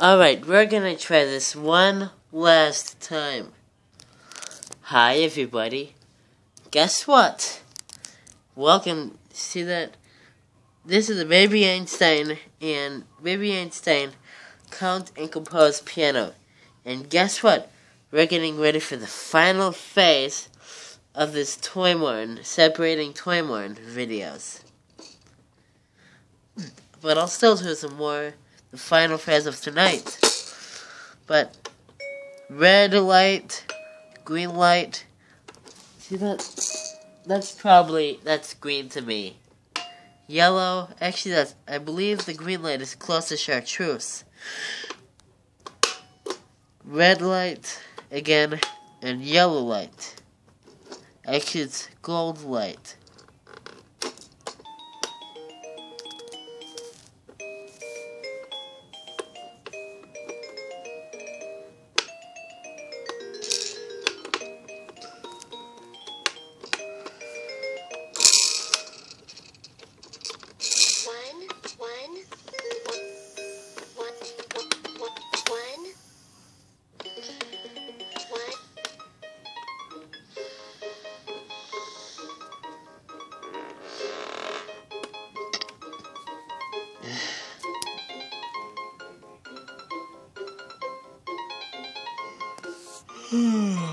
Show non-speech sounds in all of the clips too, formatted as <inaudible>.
Alright, we're gonna try this one last time. Hi, everybody. Guess what? Welcome. See that? This is a Baby Einstein, and Baby Einstein count and compose piano. And guess what? We're getting ready for the final phase of this Toymorn, separating Toymorn videos. But I'll still do some more the final phase of tonight. But red light, green light. See that? That's probably that's green to me. Yellow, actually, that's I believe the green light is close to chartreuse. Red light again, and yellow light. Actually, it's gold light. Two.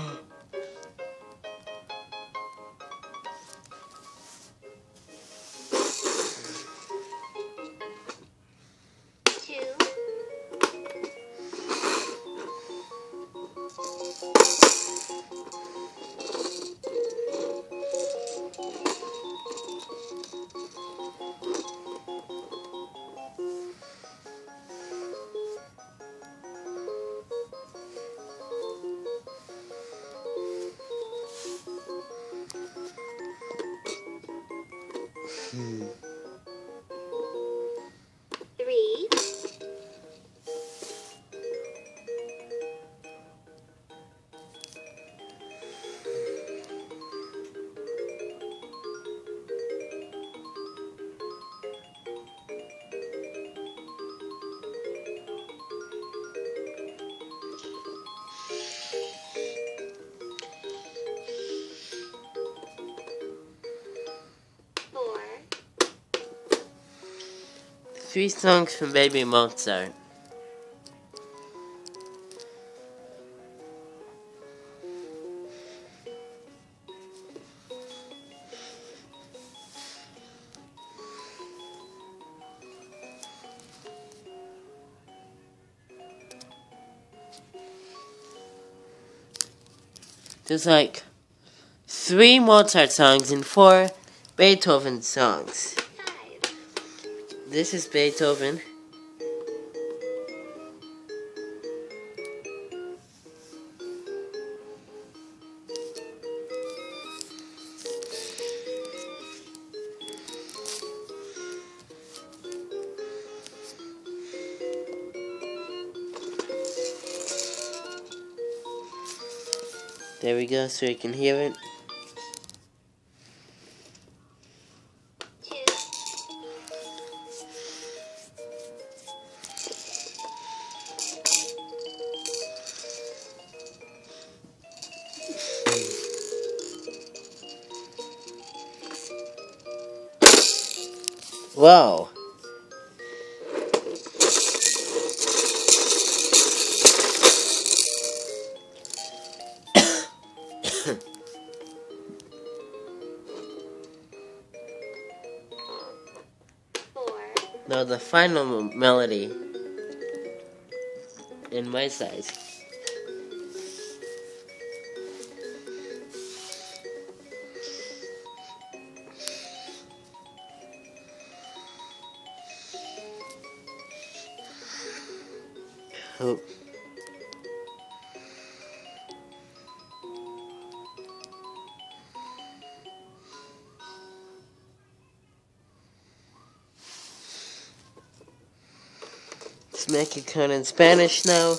Three songs from Baby Mozart. There's like three Mozart songs and four Beethoven songs. This is Beethoven. There we go, so you can hear it. Whoa. Four. No, the final melody in my size. Oh. Let's make it count in Spanish now.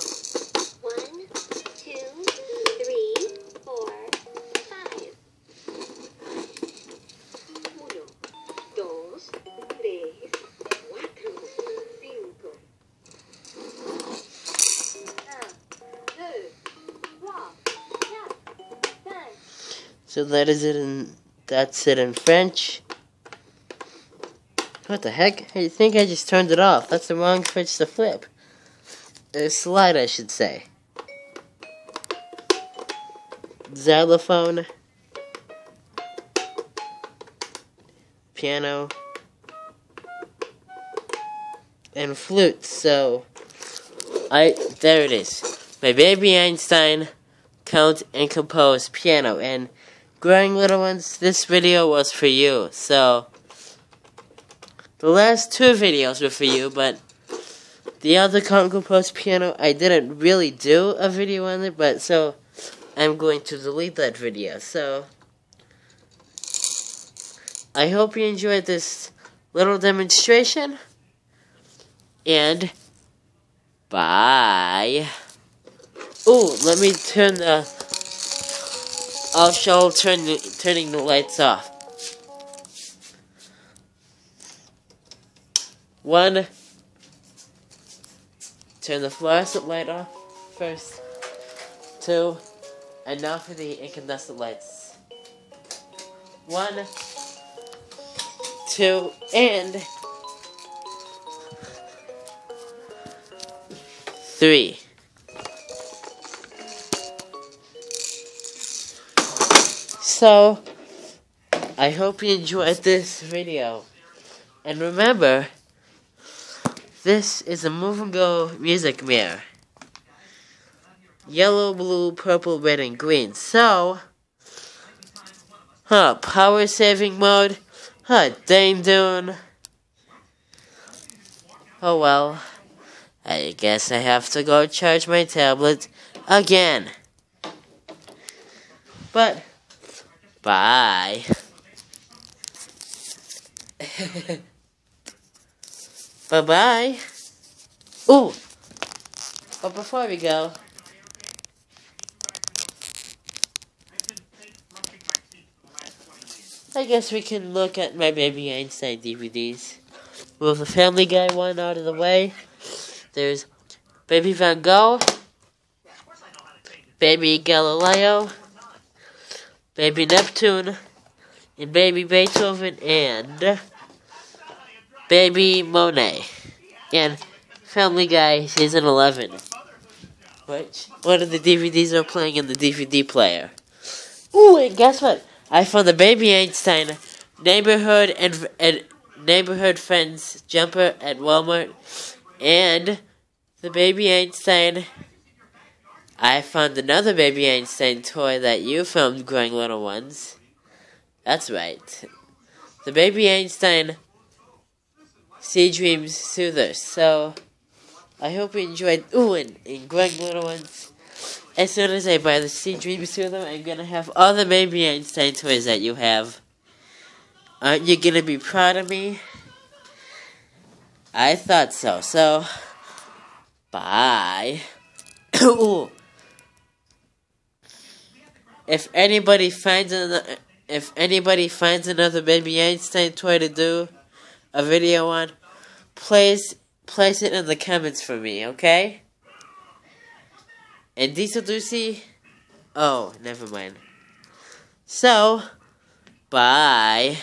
So that is it in that's it in French. What the heck? I think I just turned it off. That's the wrong switch to flip. A slide, I should say. Xylophone. Piano. And flute, so I there it is. My baby Einstein count and compose piano and growing little ones this video was for you so the last two videos were for you but the other and compose piano I didn't really do a video on it but so I'm going to delete that video so I hope you enjoyed this little demonstration and bye Oh, let me turn the. I'll show turn turning the lights off. One. Turn the fluorescent light off first. Two. And now for the incandescent lights. One. Two. And. Three. So, I hope you enjoyed this video. And remember, this is a Move and Go music mirror. Yellow, blue, purple, red, and green. So, huh, power saving mode. Huh, dang dune. Oh well. I guess I have to go charge my tablet again. But, Bye. <laughs> bye bye. Ooh. But before we go, I guess we can look at my Baby Einstein DVDs. With the Family Guy one out of the way, there's Baby Van Gogh, Baby Galileo, Baby Neptune, and Baby Beethoven, and Baby Monet, and Family Guy Season 11. Which one of the DVDs are playing in the DVD player? Ooh, and guess what? I found the Baby Einstein neighborhood and, and neighborhood friends jumper at Walmart, and the Baby Einstein I found another Baby Einstein toy that you filmed growing little ones. That's right. The Baby Einstein Sea Dreams Soother. So, I hope you enjoyed. Ooh, and, and growing little ones. As soon as I buy the Sea Dreams Soother, I'm gonna have all the Baby Einstein toys that you have. Aren't you gonna be proud of me? I thought so. So, bye. <coughs> Ooh if anybody finds another, if anybody finds another Baby Einstein toy to do a video on, please place it in the comments for me, okay? And Diesel Ducey, oh, never mind. So, bye.